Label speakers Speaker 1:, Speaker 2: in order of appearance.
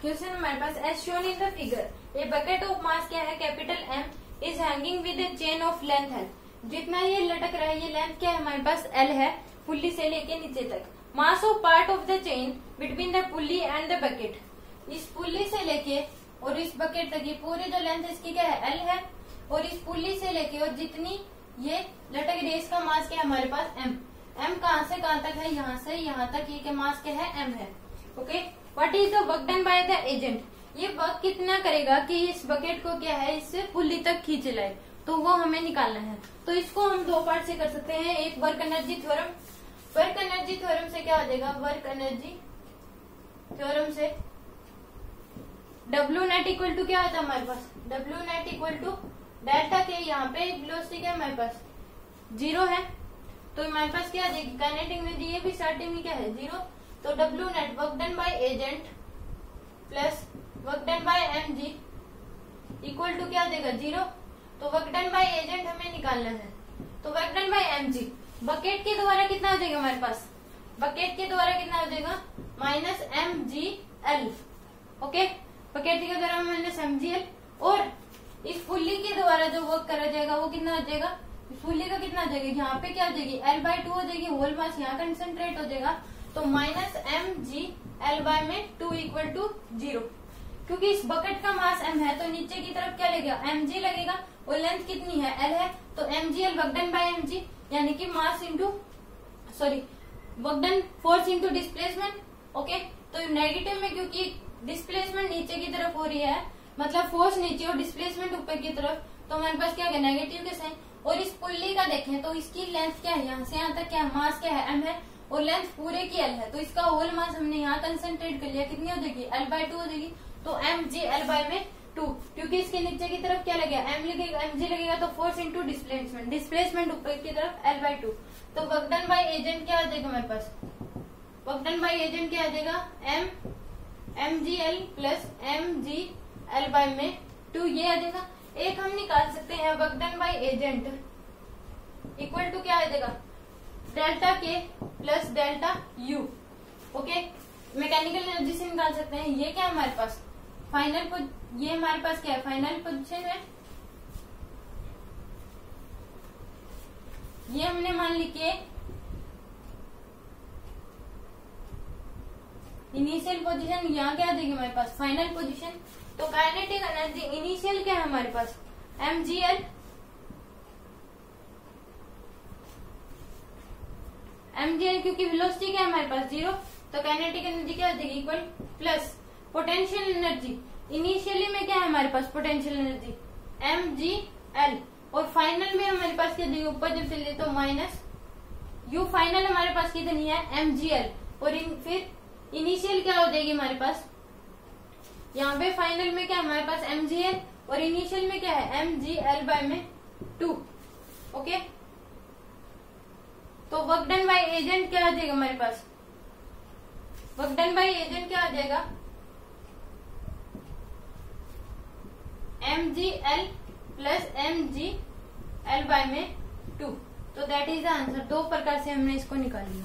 Speaker 1: Question हमारे पास as shown in the figure ये bucket of mass क्या है? Capital M is hanging with chain of length है। जितना ये लटक रहा है, ये लेंथ क्या है? हमारे पास एल है पुल्ली से लेके नीचे तक। Mass of part of the chain between the pulley and the bucket इस पुल्ली से लेके और इस बकेट तक ये पूरी जो लेंथ इसकी क्या है? एल है। और इस पुल्ली से लेके और जितनी ये लटक रही है, इसका मास क्या है? हमारे पास एम एम कहाँ से कहाँ तक है? यहाँ से यहाँ तक ये मास क्या है? एम है। Okay what is the work done by the agent ये वर्क कितना करेगा कि इस बकेट को क्या है इससे पुल्ली तक खींच लाए तो वो हमें निकालना है। तो इसको हम दो पार्ट से कर सकते हैं। एक work energy theorem work energy theorem से क्या हो जाएगा? वर्क एनर्जी थ्योरम से डब्ल्यू नेट इक्वल टू क्या होता है हमारे पास? W net equal to delta K यहाँ पे वेलोसिटी क्या हमारे पास? ज़ीरो है। तो हमारे पास क्या जाएगी? काइनेटिक एनर्जी ये भी स्टार्टिंग में क्या है? ज़ीरो तो W net work done by agent plus work done by M G equal to क्या देगा? ज़ीरो तो वर्क डन बाय एजेंट हमें निकालना है। तो work done by M G bucket के द्वारा कितना हो जाएगा हमारे पास? बकेट के द्वारा कितना हो जाएगा? Minus M G L okay bucket के द्वारा माइनस एम जी एल और इस फुल्ली के द्वारा जो वर्क करा जाएगा, वो कितना हो जाएगा? फुल्ली का कितना हो जाएगा? यहाँ पे क्या हो जाएगी? एल बाय टू हो जाएगी होल मास यहाँ कंसेंट्रेट हो जाएगा। तो minus M G L by में टू इक्वल टू ज़ीरो क्योंकि इस बकेट का मास एम है तो नीचे की तरफ़ क्या लगेगा? एम जी लगेगा। और लेंथ कितनी है? एल है। तो M G L work done by M G यानी कि mass into sorry work done force into displacement okay तो नेगेटिव में क्योंकि डिस्प्लेसमेंट नीचे की तरफ़ हो रही है मतलब फोर्स नीचे और डिस्प्लेसमेंट ऊपर की तरफ़ तो हमारे पास क्या नेगेटिव के साइन और इस पुल्ली का देखें तो इसकी लेंथ क्या है? यहाँ से यहाँ तक क्या मास क्या है? एम है। और लेंथ पूरे की एल है तो इसका होल मास हमने यहाँ कंसेंट्रेट कर लिया। कितनी हो जाएगी? एल बाय टू हो जाएगी। तो एम जी एल बाय में टू क्योंकि इसके नीचे की तरफ़ क्या लगेगा? एम लगेगा एम जी लगेगा तो फोर्स इंटू डिस्प्लेसमेंट डिस्प्लेसमेंट ऊपर की तरफ़ एल बाय टू तो वर्कडन बाय एजेंट क्या आ जाएगा हमारे पास? वर्कडन बाय एजेंट क्या आ जाएगा? M M G L plus M G L by में टू ये आ जाएगा। एक हम निकाल सकते हैं work done by agent equal to क्या आ जाएगा? Delta K plus delta U, okay? Mechanical energy से निकाल सकते हैं। ये क्या है हमारे पास? फाइनल ये हमारे पास क्या है? फाइनल पोजिशन है। ये हमने मान ली के इनिशियल पोजीशन यहाँ क्या देगी हमारे पास? फाइनल पोजीशन तो काइनेटिक एनर्जी इनिशियल क्या है हमारे पास? M G L M G L क्योंकि वेलोसिटी क्या है हमारे पास? ज़ीरो। तो काइनेटिक एनर्जी क्या हो? जाएगी equal plus potential energy initially में क्या है हमारे पास? Potential energy M G L और फाइनल में हमारे पास क्या देगी ऊपर जब चलिए तो माइनस यू फाइनल हमारे पास कितनी है? एम जी एल और इन, फिर इनिशियल क्या हो जाएगी हमारे पास? यहाँ पे फाइनल में क्या हमारे पास एम जी एल और इनिशियल में क्या है? एम जी एल बाय में टू ओके एजेंट क्या आ जाएगा हमारे पास? वर्क डन बाई एजेंट क्या आ जाएगा? M G L plus M G L by में टू तो दैट इज़ द आंसर दो प्रकार से हमने इसको निकाल लिया।